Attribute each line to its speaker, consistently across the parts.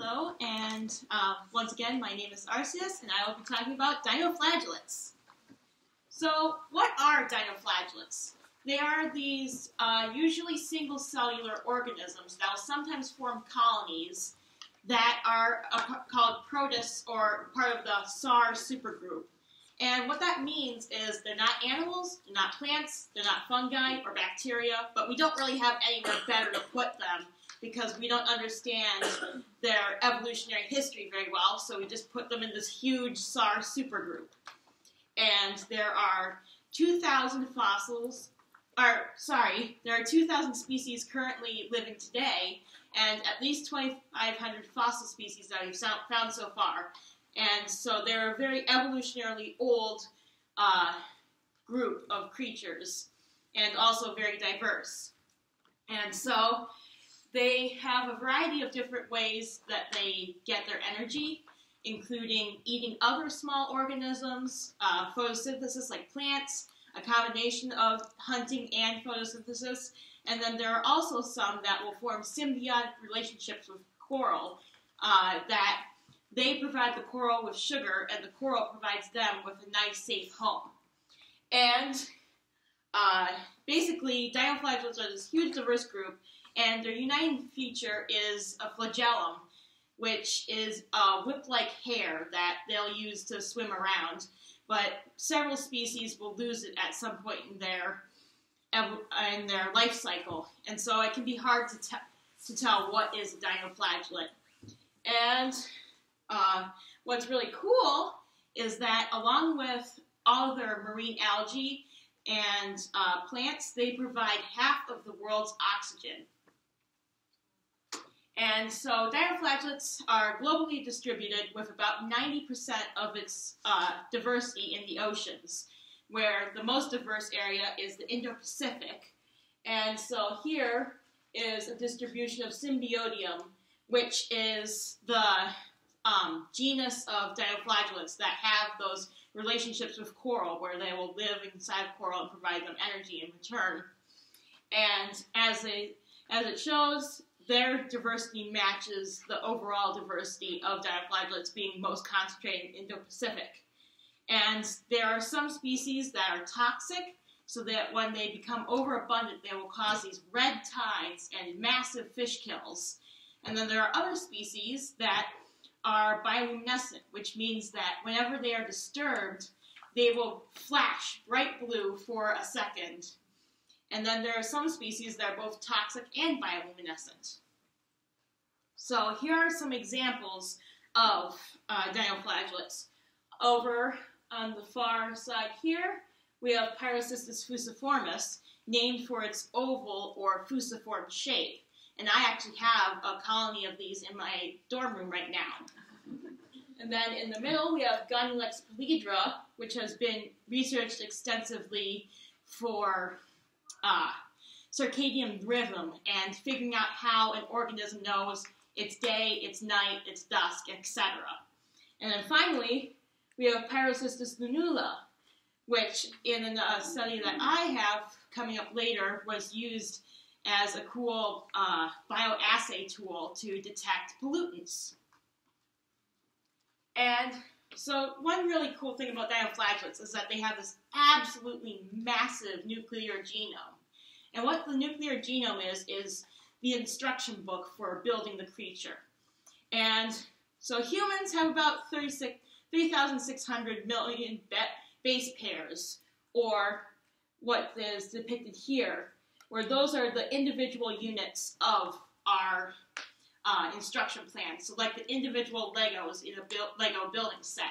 Speaker 1: Hello, and uh, once again, my name is Arceus, and I will be talking about dinoflagellates. So, what are dinoflagellates? They are these uh, usually single cellular organisms that will sometimes form colonies that are uh, called protists or part of the SAR supergroup. And what that means is they're not animals, they're not plants, they're not fungi or bacteria, but we don't really have anywhere better to put them because we don't understand their evolutionary history very well, so we just put them in this huge SAR supergroup. And there are 2,000 fossils, or sorry, there are 2,000 species currently living today, and at least 2,500 fossil species that we've found so far. And so they're a very evolutionarily old uh, group of creatures, and also very diverse. And so they have a variety of different ways that they get their energy, including eating other small organisms, uh, photosynthesis like plants, a combination of hunting and photosynthesis, and then there are also some that will form symbiotic relationships with coral uh, that they provide the coral with sugar and the coral provides them with a nice safe home. And uh, basically, dinoflagellates are this huge diverse group and their uniting feature is a flagellum, which is a whip-like hair that they'll use to swim around. But several species will lose it at some point in their in their life cycle, and so it can be hard to, te- to tell what is a dinoflagellate. And uh, what's really cool is that along with all of their marine algae and uh, plants, they provide half of the world's oxygen. And so dinoflagellates are globally distributed with about 90% of its uh, diversity in the oceans, where the most diverse area is the Indo-Pacific. And so here is a distribution of Symbiodinium, which is the um, genus of dinoflagellates that have those relationships with coral, where they will live inside coral and provide them energy in return. And as, a, as it shows, their diversity matches the overall diversity of dinoflagellates being most concentrated in Indo-Pacific. And there are some species that are toxic, so that when they become overabundant, they will cause these red tides and massive fish kills. And then there are other species that are bioluminescent, which means that whenever they are disturbed, they will flash bright blue for a second and then there are some species that are both toxic and bioluminescent. So here are some examples of uh, dinoflagellates. Over on the far side here, we have Pyrocystis fusiformis, named for its oval or fusiform shape. And I actually have a colony of these in my dorm room right now. And then in the middle, we have Gonyaulax polyedra, which has been researched extensively for uh, circadian rhythm and figuring out how an organism knows its day, its night, its dusk, etc. And then finally, we have Pyrocystis lunula, which in a study that I have coming up later was used as a cool uh, bioassay tool to detect pollutants. And so one really cool thing about dinoflagellates is that they have this absolutely massive nuclear genome. And what the nuclear genome is, is the instruction book for building the creature. And so humans have about 3,600 million base pairs, or what is depicted here, where those are the individual units of our uh, instruction plan. So like the individual Legos in a Lego building set.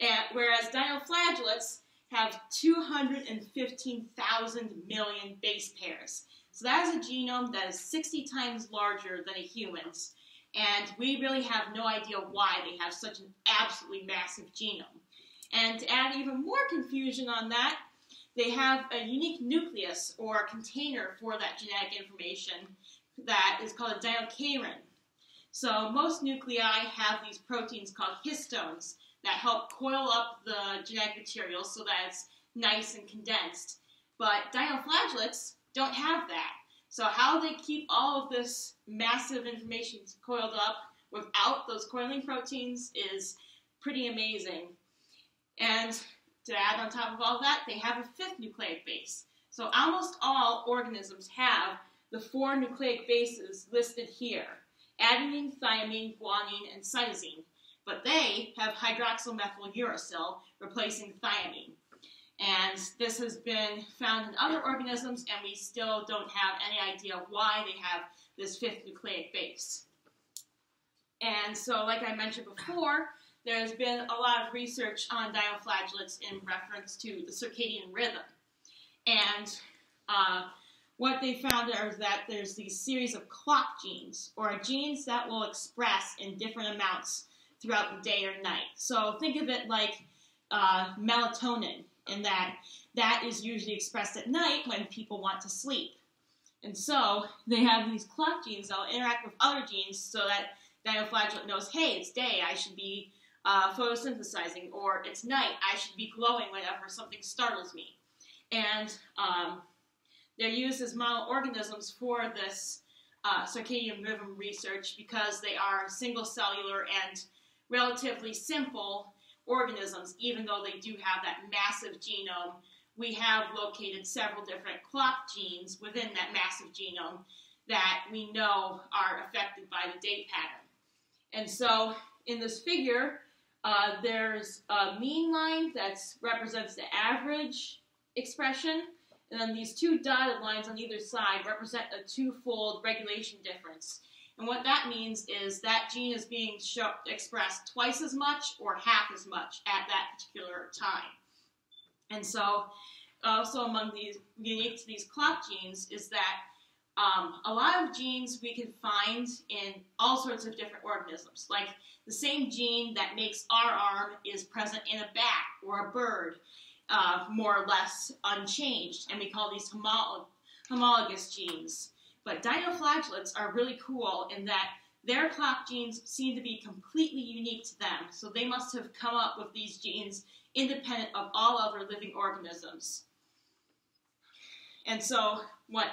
Speaker 1: And whereas dinoflagellates have 215,000 million base pairs. So that is a genome that is 60 times larger than a human's, and we really have no idea why they have such an absolutely massive genome. And to add even more confusion on that, they have a unique nucleus or container for that genetic information that is called a dinokaryon. So most nuclei have these proteins called histones that help coil up the genetic material so that it's nice and condensed. But dinoflagellates don't have that. So how they keep all of this massive information coiled up, without those coiling proteins is pretty amazing. And to add on top of all that, they have a fifth nucleic base. So almost all organisms have the four nucleic bases listed here adenine, thymine, guanine, and cytosine. But they have hydroxymethyl uracil replacing thymine. And this has been found in other organisms, and we still don't have any idea why they have this fifth nucleic base. And so, like I mentioned before, there's been a lot of research on dinoflagellates in reference to the circadian rhythm. And uh, what they found is that there's these series of clock genes, or genes that will express in different amounts throughout the day or night. So think of it like uh, melatonin, in that that is usually expressed at night when people want to sleep. And so they have these clock genes that will interact with other genes so that dinoflagellate knows, hey, it's day, I should be uh, photosynthesizing, or it's night, I should be glowing whenever something startles me. And um, they're used as model organisms for this uh, circadian rhythm research because they are single cellular and relatively simple organisms, even though they do have that massive genome. We have located several different clock genes within that massive genome that we know are affected by the date pattern. And so in this figure, uh, there's a mean line that represents the average expression, and then these two dotted lines on either side represent a twofold regulation difference. And what that means is that gene is being expressed twice as much or half as much at that particular time. And so, also among these unique to these clock genes is that um, a lot of genes we can find in all sorts of different organisms. Like the same gene that makes our arm is present in a bat or a bird, uh, more or less unchanged, and we call these homolog homologous genes. But dinoflagellates are really cool in that their clock genes seem to be completely unique to them, so they must have come up with these genes independent of all other living organisms. And so, what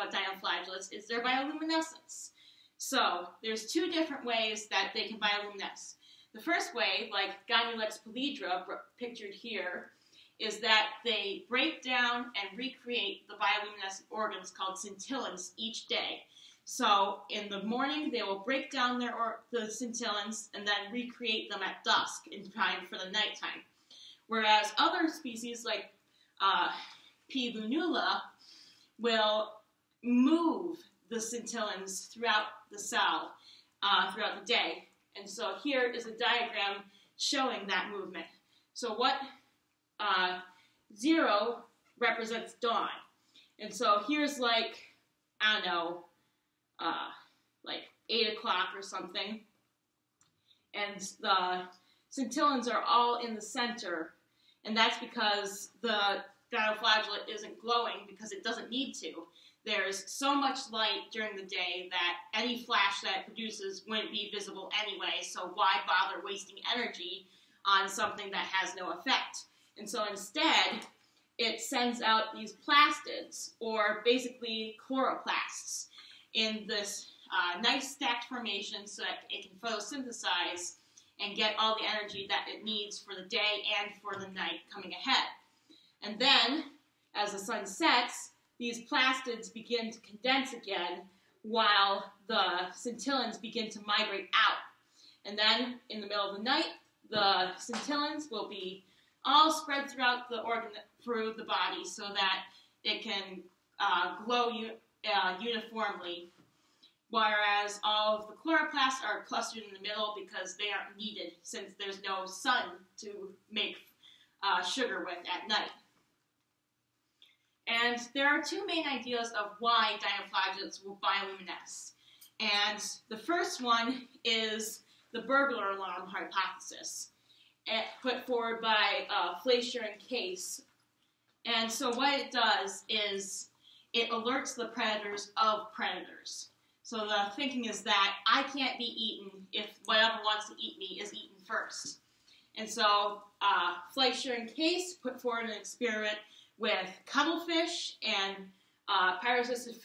Speaker 1: about dinoflagellates is their bioluminescence. So there's two different ways that they can bioluminesce. The first way, like Gonyaulax polyedra, pictured here, is that they break down and recreate the bioluminescent organs called scintillons each day. So in the morning, they will break down their or- the scintillons and then recreate them at dusk in time for the nighttime. Whereas other species like uh, P. lunula will move the scintillons throughout the cell uh, throughout the day. And so here is a diagram showing that movement. So what uh, zero represents dawn. And so here's like, I don't know, uh, like 8 o'clock or something. And the scintillons are all in the center. And that's because the dinoflagellate isn't glowing because it doesn't need to. There's so much light during the day that any flash that it produces wouldn't be visible anyway, so why bother wasting energy on something that has no effect? And so instead, it sends out these plastids, or basically chloroplasts, in this uh, nice stacked formation so that it can photosynthesize and get all the energy that it needs for the day and for the night coming ahead. And then, as the sun sets, these plastids begin to condense again while the scintillons begin to migrate out. And then, in the middle of the night, the scintillons will be all spread throughout the organ through the body so that it can uh, glow uh, uniformly. Whereas all of the chloroplasts are clustered in the middle because they aren't needed since there's no sun to make uh, sugar with at night. And there are two main ideas of why dinoflagellates will bioluminesce. And the first one is the burglar alarm hypothesis, eh, put forward by uh, Fleisher and Case. And so what it does is it alerts the predators of predators. So the thinking is that I can't be eaten if whatever wants to eat me is eaten first. And so uh, Fleisher and Case put forward an experiment with cuttlefish and uh, Pyrocystis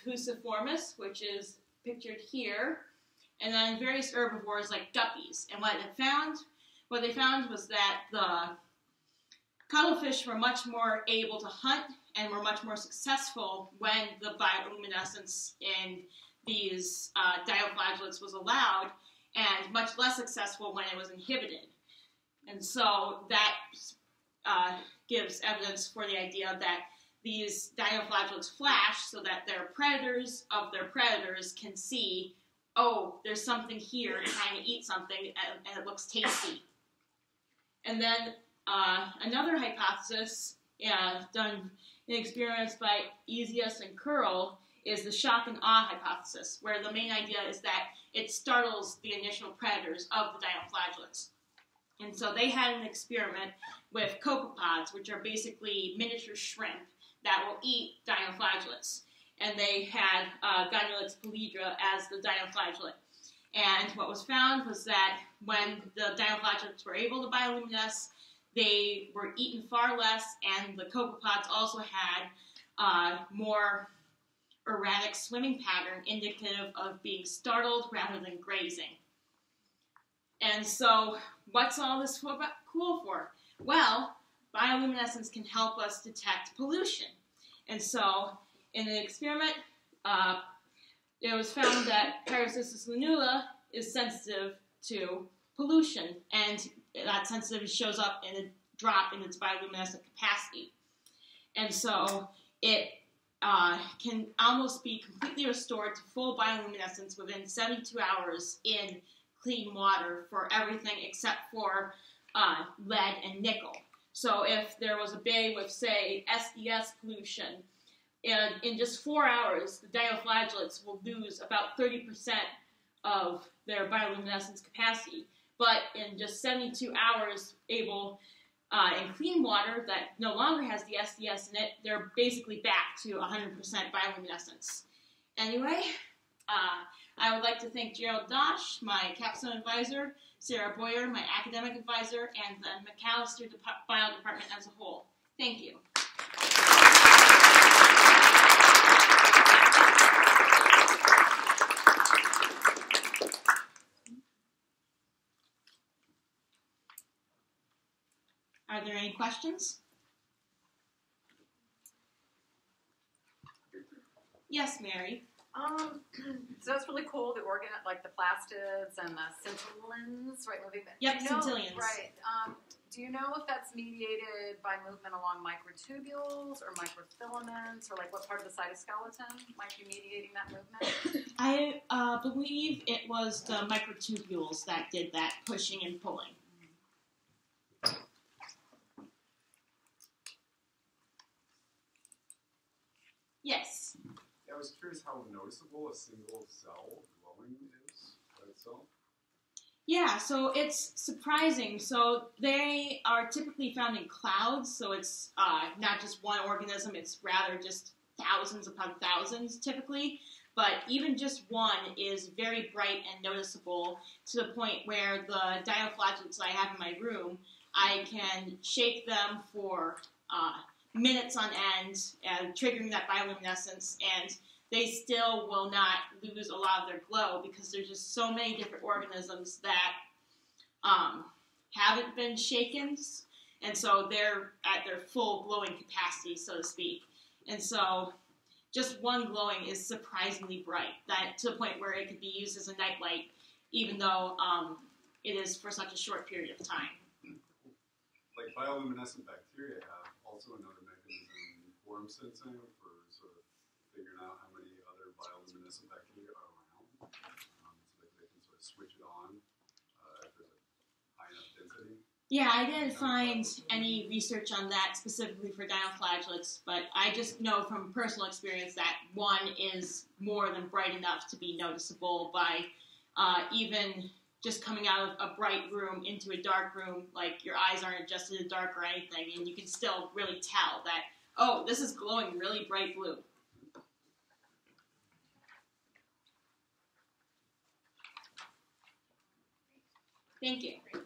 Speaker 1: which is pictured here. and then various herbivores like guppies. And what they found, what they found was that the cuttlefish were much more able to hunt and were much more successful when the bioluminescence in these uh, dinoflagellates was allowed, and much less successful when it was inhibited. And so that uh, gives evidence for the idea that these dinoflagellates flash so that their predators of their predators can see, oh, there's something here trying to eat something, and, and it looks tasty. And then uh, another hypothesis uh, done in experiments by Esaias and Curl is the shock and awe hypothesis, where the main idea is that it startles the initial predators of the dinoflagellates. And so they had an experiment with copepods, which are basically miniature shrimp that will eat dinoflagellates. And they had uh, polyedra as the dinoflagellate. And what was found was that when the dinoflagellates were able to bioluminesce, they were eaten far less, and the copepods also had uh, more erratic swimming pattern indicative of being startled rather than grazing. And so, what's all this cool for? Well, bioluminescence can help us detect pollution. And so, in an experiment, uh, it was found that Pyrocystis lunula is sensitive to pollution, and that sensitivity shows up in a drop in its bioluminescent capacity. And so it uh, can almost be completely restored to full bioluminescence within 72 hours in clean water for everything except for uh, lead and nickel. So if there was a bay with, say, SDS pollution, and in just four hours, the dinoflagellates will lose about 30% of their bioluminescence capacity. But in just 72 hours, able uh, in clean water that no longer has the SDS in it, they're basically back to 100% bioluminescence. Anyway, uh, I would like to thank Gerald Dosh, my capstone advisor, Sarah Boyer, my academic advisor, and the Macalester Bio Department as a whole. Thank you. Are there any questions? Yes, Mary.
Speaker 2: Um, so that's really cool. The organ, like the plastids and the scintillans, right? Moving.
Speaker 1: Yep,
Speaker 2: you know,
Speaker 1: scintillions.
Speaker 2: Right. Um, do you know if that's mediated by movement along microtubules or microfilaments, or like what part of the cytoskeleton might be mediating that movement?
Speaker 1: I uh, believe it was the microtubules that did that pushing and pulling. Yes.
Speaker 3: Yeah, I was curious how noticeable a single cell glowing is by itself.
Speaker 1: Yeah, so it's surprising. So they are typically found in clouds, so it's uh, not just one organism, it's rather just thousands upon thousands typically. But even just one is very bright and noticeable to the point where the dinoflagellates I have in my room, I can shake them for uh, minutes on end, and triggering that bioluminescence, and they still will not lose a lot of their glow because there's just so many different organisms that um, haven't been shaken, and so they're at their full glowing capacity, so to speak. And so, just one glowing is surprisingly bright, that to the point where it could be used as a nightlight, even though um, it is for such a short period of time.
Speaker 3: Like bioluminescent bacteria have also another mechanism, quorum sensing, for sort of figuring out how many other bioluminescent bacteria are around, um, so that they can sort of switch it on uh, if there's a high enough density.
Speaker 1: Yeah, I didn't find any research on that specifically for dinoflagellates, but I just know from personal experience that one is more than bright enough to be noticeable by uh, even just coming out of a bright room into a dark room, like your eyes aren't adjusted to dark or anything, and you can still really tell that, oh, this is glowing really bright blue. Thank you.